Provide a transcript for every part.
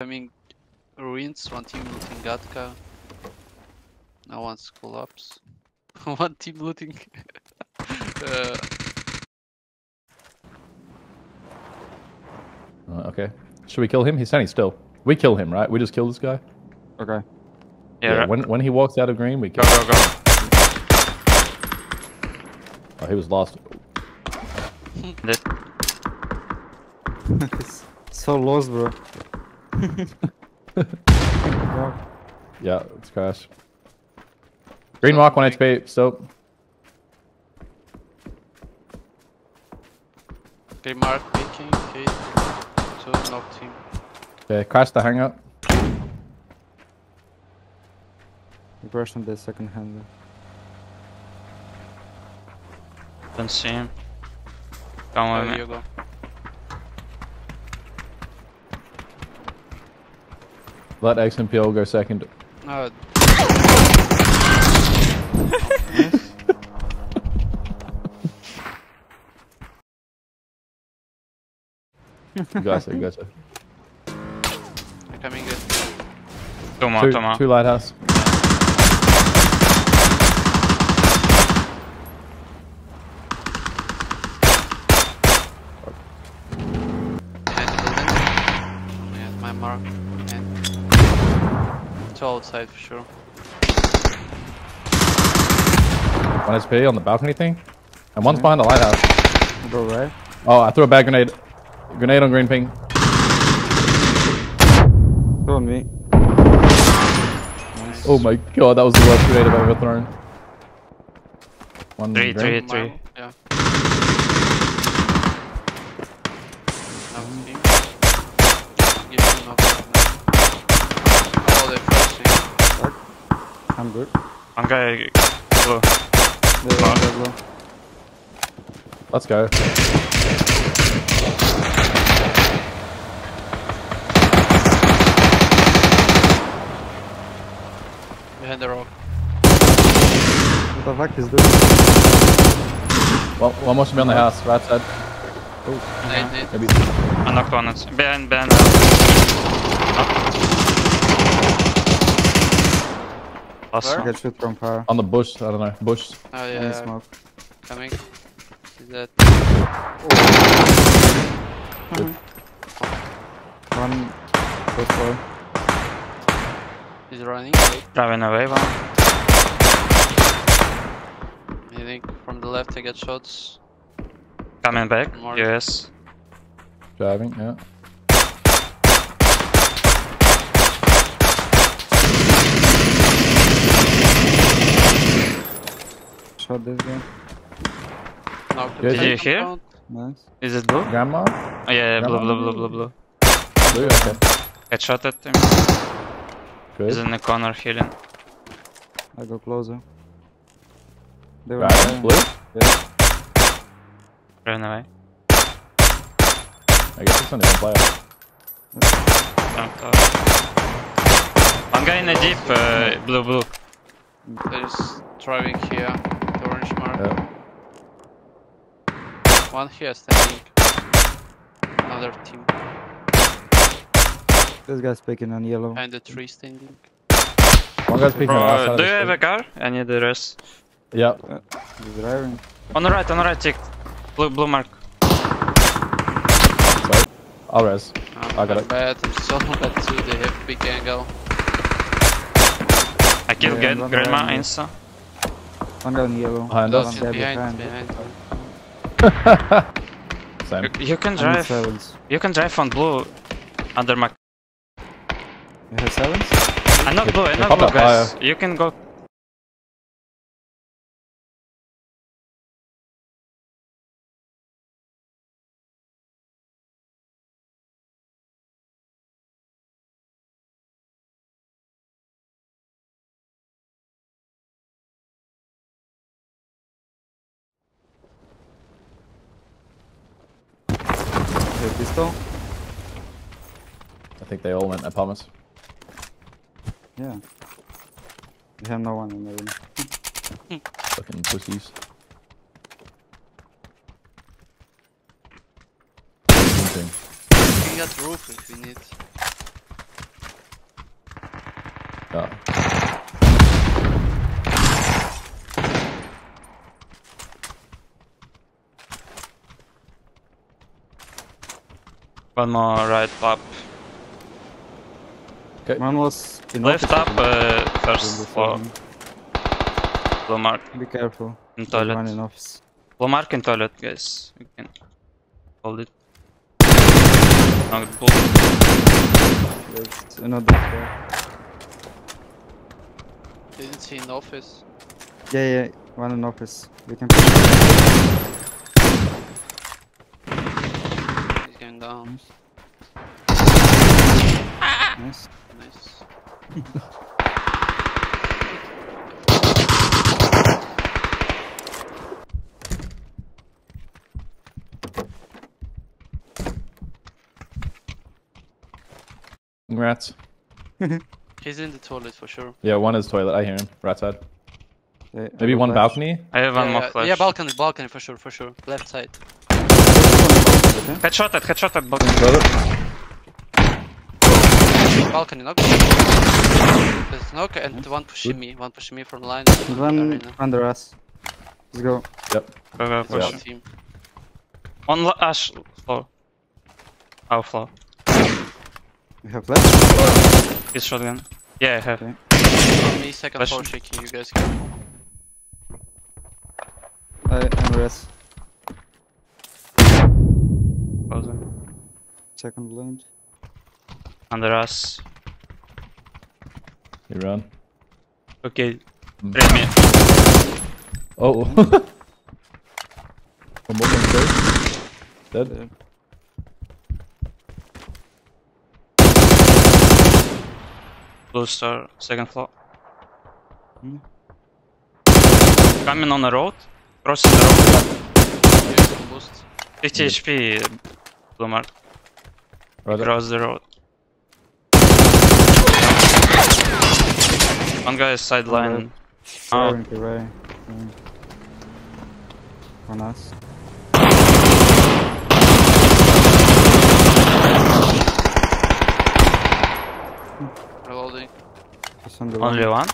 Coming ruins, one team looting Gatka. No one's collapse. one team looting. uh, Right, okay. Should we kill him? He's standing still. We kill him, right? We just kill this guy. Okay. Yeah, right. When when he walks out of green, we go, kill. go, go. Oh, he was lost. So lost, bro. Yeah, let's crash. Green walk, one HP. Stop. okay, Mark peeking, hit. Two knocked him. Okay, crash the hangout. We crashed on the second hand. Don't see him. Come with There me. you go. Let X and XMPL go second. Uh, You guys, you guys. coming in. Two more, Two, two more. two lighthouse. Two outside for sure. One SP on the balcony thing. And one's behind the lighthouse. Go right. Oh, I threw a bad grenade. Grenade on green ping. Go on me. Oh my god, that was the worst grenade I've ever thrown. One Three, green. three. My- Yeah. Knocked him. Give him knock right now. Oh, they're flashing. I'm good. One guy blue. They are low. Let's go. Behind the rock. What the fuck is this? Well, one more should be on the house, right side. Nade, nade. Maybe. I knocked one. It's behind, behind. Awesome. I get shoot from far. On the bush, I don't know. Bush. Oh Any yeah, smoke. coming. Is that One. First floor. he's running? Driving away one. I think from the left I get shots. Coming back. More. Yes. Driving, yeah. Shot this guy. Knocked the Did you hear? down. Nice. Is it blue? Grandma? Oh, yeah, yeah, blue, blue, blue, blue, blue. Blue, okay. Headshot at him. Good. He's in the corner healing. I go closer. They were Driving, blue? Yeah. Ran away. I guess it's only one player. Jumped out. One guy in the jeep, uh, blue, blue. There's driving here. One here standing. Another team This guy's picking on yellow. behind the tree standing. One guy's peeking on Bro, outside uh, do you have a car? I need the rest. Yep. He's driving. On the right, on the right, tick. Blue, blue mark. Sorry. I'll res. I'm, I got I'm it. bad. I'm so bad too. They have big angle. I killed Yeah, Gran- Grandma around you. insta. One guy on yellow. Behind us. He's guy behind. behind. Behind. Same. You, you can drive. sevens. You can drive on blue under my. You have sevens? I'm not blue. I'm not blue, up guys. Oh, you can go. Hey, pistol? I think they all went, I promise. Yeah. We have no one in the room. Fucking pussies. Looking at roof if we need. Oh. One more right up. Okay. One was in Left up, think. uh, Will first be floor. falling. Blue mark Be careful. in toilet. One toilet. in office. Blue mark in toilet, guys. You can hold it. Knock bull. There's another floor. Didn't see in office. Yeah, yeah, one in office. We can. He's going down. Nice. Nice. Rats. He's in the toilet for sure. Yeah, one is toilet. I hear him. Rat side. Yeah, Maybe one flash. balcony. I have one yeah, more yeah, flash. yeah, balcony, balcony for sure, for sure. Left side. Okay. Headshotted, headshotted, balcony. Toilet. Balcony knock. There's knock and one pushing me, one pushing me from the line. One under us. Let's go. Yep. Go, go, push. Yeah. team. One la- ash floor. Our floor. We have left. His shotgun. Yeah, I have. Okay. On me, second Flash. floor shaking, you guys can. I, I'm res. Frozen. Second blind. Under us. You run. Okay. Mm. Read me. Oh. one more one stairs. Dead. There. Blue star, second floor. Hmm. Coming on the road. Crossing the road. Use some boost. 50 Yeah. HP. Blue mark. Roger. Across the road. One guy is sideline. Oh, away. On us. Reloading. On only one. one?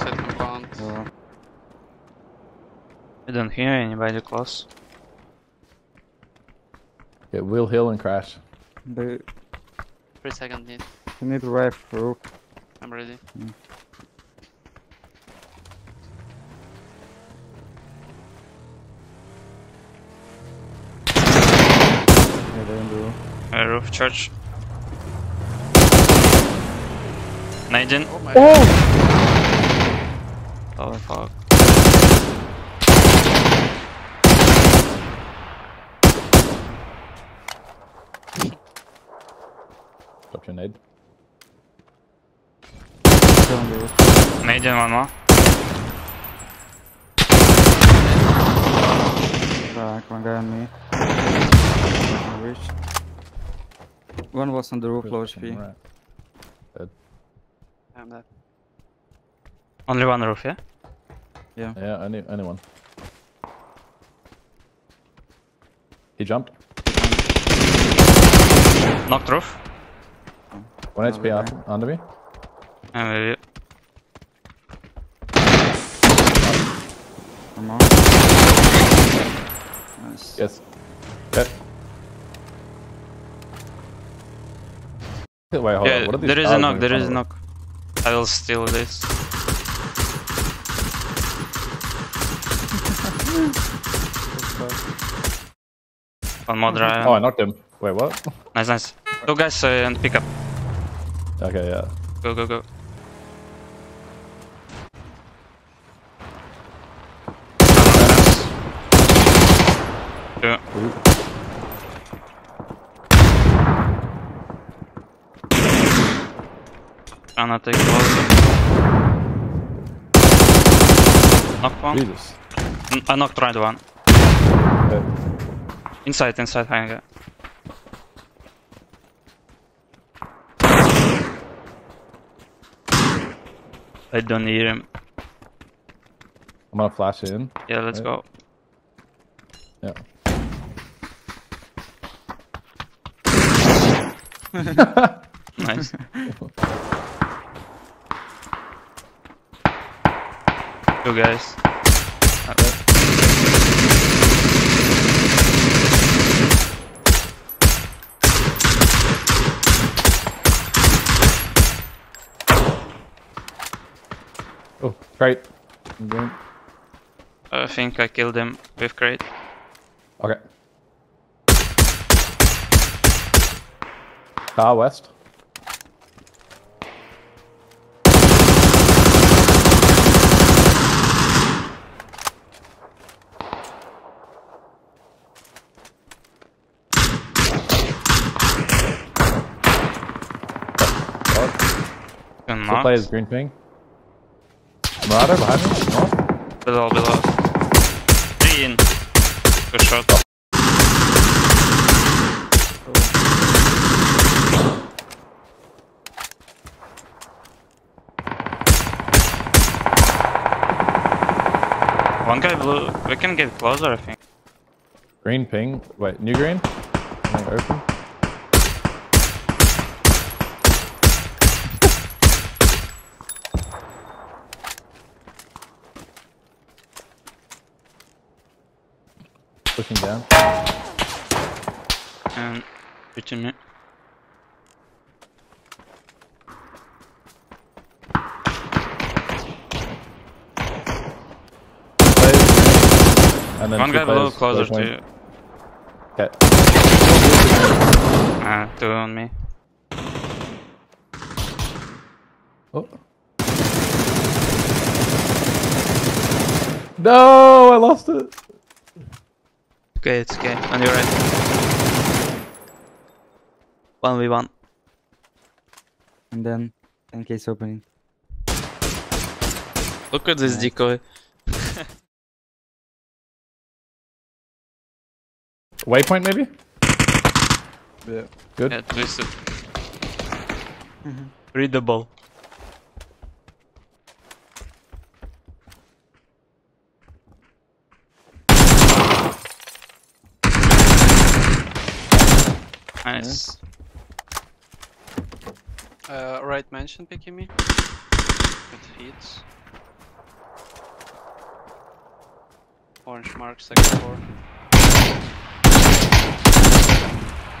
Set compound. Uh, I don't hear anybody close. Okay, Will heal and Crash. they, seconds. need. we need to ride roof. I'm ready. Yeah, they're in the roof. Uh, roof church. Nadine. Oh my Oh fuck. Drop your nade. They're on the roof. Nadine one more. Back, one guy on me. I reached. One was on the roof, low HP. Rat. I'm dead. Only one roof, yeah? Yeah, any, anyone. He jumped. Knocked roof. One HP guy. up, under me. And maybe Come on. Nice. Yes. Okay. Wait, hold yeah, on. What are these there is a knock, there is there a knock. I will steal this. One more drive. Oh, I knocked him. Wait, what? Nice, nice. Two guys uh, and pick up. Okay, yeah. Go, go, go. Trying to take closer. Knock one. Jesus. N- I knocked right one. Okay. Inside, inside hangar. I don't hear him. I'm gonna flash in. Yeah, let's Right. go. Yeah. Nice. Two guys. Oh, crate. Green. I think I killed him with crate. Okay. Car west. Dog. Two Two knocks. green ping. Marauder behind me. No? Below, below. Three in. Good shot. One guy blue. We can get closer, I think. Green ping. Wait, new green? Something open. Pushing down. And reaching me. And then One guy below players closer to you. Okay. Ah, two on me. Oh. No, I lost it. Okay, it's okay. On your right. 1v1. And then 10 case opening. Look at this Nice. decoy. Waypoint maybe? Yeah. Good. Yeah, twisted. Mm-hmm. Read the ball. Nice. Uh, right mansion picking me. Good hits. Orange mark, second floor.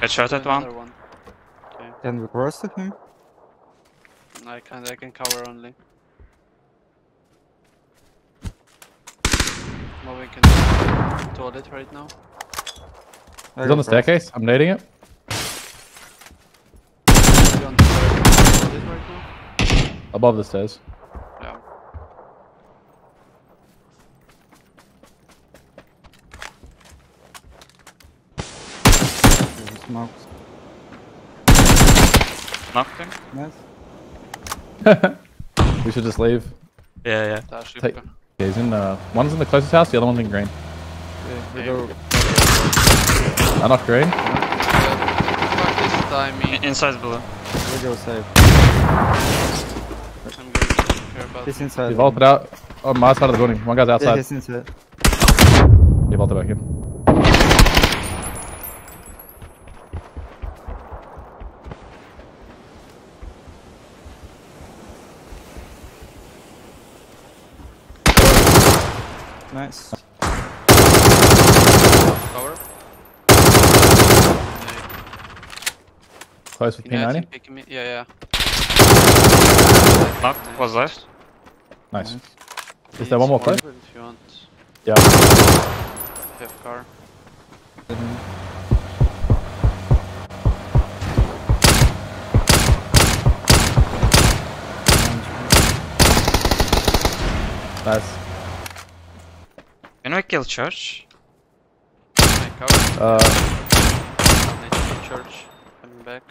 Got shot at one. Another one. Okay. Can we cross to him? I can I can cover only. Moving in toilet right now. I He's on the staircase. I'm nading it. He's on the toilet right now. Above the stairs. Yeah. There's Smokes. Knocked him. Nice. we should just leave. Yeah, yeah. Take- Ripka. Okay, he's in. Uh, one's in the closest house. The other one's in green. We Okay. go. I knocked green. Fuck this timing. I- Inside blue. We go safe. I'm going to care about He's inside. He vaulted out on my side of the building. One guy's Yeah, outside. he's inside. He vaulted back in. Nice. cover. Close with P90. picking me. Yeah, yeah. Knocked. Was left. Nice. Nice. Is there one more close? If you want, Yeah. have car. Nice. Can we kill church? My cover. Uh, I'm need to kill church. Coming back.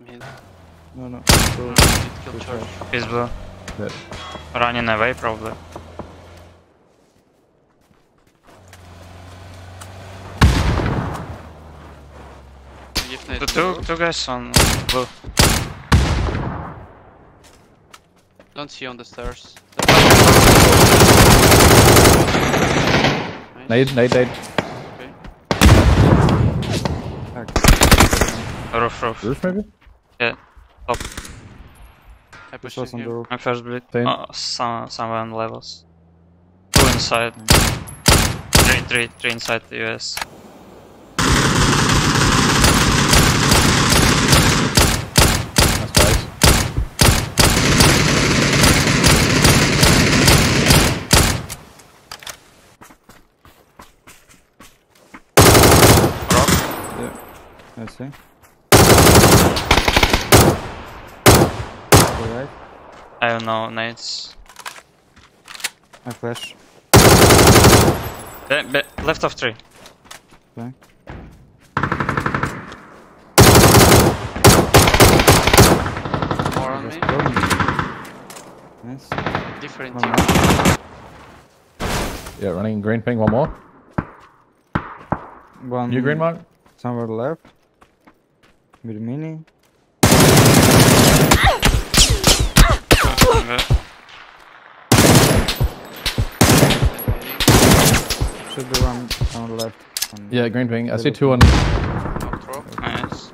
I'm hit. No, no. No, Go. I kill church. He's blue. Yeah. Running away probably. Give The two, two guys on blue. Don't see on the stairs. Nice. Nade, nade, nade. Okay. Back. Roof, roof. Roof maybe? Yeah. I This pushing was on the roof. My first bleed. Same. Oh, some, somewhere on levels. Two inside. Three, three, three inside the US. Nice guys. I see. Alright, I don't know, nades. I flash. Be, be, left of three. Okay. More on me. Just. Nice. Different One team. more. Yeah, running green ping. One more. One You green mark. somewhere left. With a mini. Should be one somewhere left. on- Yeah, green ping. I see two on Not nice.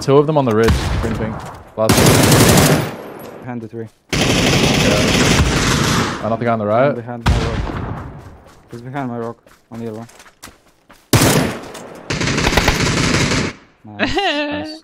two of them on the ridge. Green ping. Last one. Behind the tree. Yeah. Another guy on the right. Behind my rock. He's behind my rock on yellow. Nice. Nice.